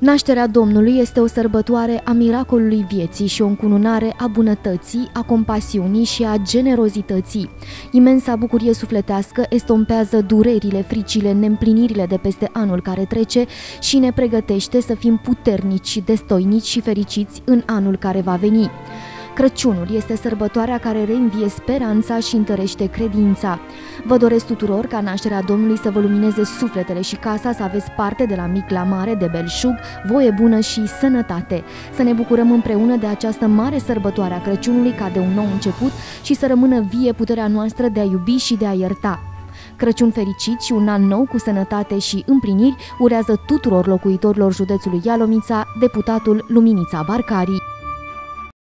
Nașterea Domnului este o sărbătoare a miracolului vieții și o încununare a bunătății, a compasiunii și a generozității. Imensa bucurie sufletească estompează durerile, fricile, neîmplinirile de peste anul care trece și ne pregătește să fim puternici, destoinici și fericiți în anul care va veni. Crăciunul este sărbătoarea care reînvie speranța și întărește credința. Vă doresc tuturor ca nașterea Domnului să vă lumineze sufletele și casa, să aveți parte de la mic la mare, de belșug, voie bună și sănătate. Să ne bucurăm împreună de această mare sărbătoare a Crăciunului ca de un nou început și să rămână vie puterea noastră de a iubi și de a ierta. Crăciun fericit și un an nou cu sănătate și împliniri urează tuturor locuitorilor județului Ialomița, deputatul Luminița Barcari.